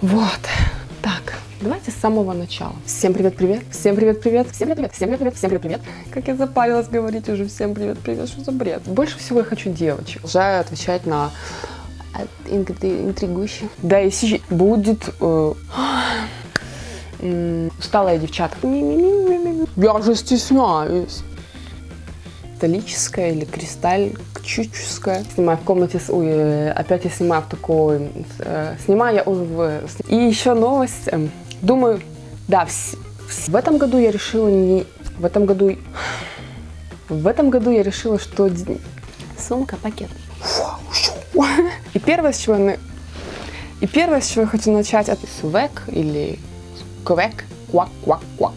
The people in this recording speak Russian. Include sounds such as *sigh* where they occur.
Вот. Так, давайте с самого начала. Всем привет-привет, всем привет-привет, всем привет-привет, всем привет-привет, всем привет-привет. Как я запарилась говорить уже всем привет-привет, что за бред? Больше всего я хочу девочек. Продолжаю отвечать на интригующие. Да, и сейчас будет э, *gasps* усталая девчата. Я же стесняюсь. Кристаллическая или кристаллическая. Снимаю в комнате, с, ой, э, опять я снимаю в такой, э, снимаю я в... И еще новость. эм, Думаю, да, вс- в этом году я решила не... В этом году... В этом году я решила, что... Сумка, пакет. И первое, с чего я... И первое, с чего я хочу начать, это свек или квек, квак, квак, квак.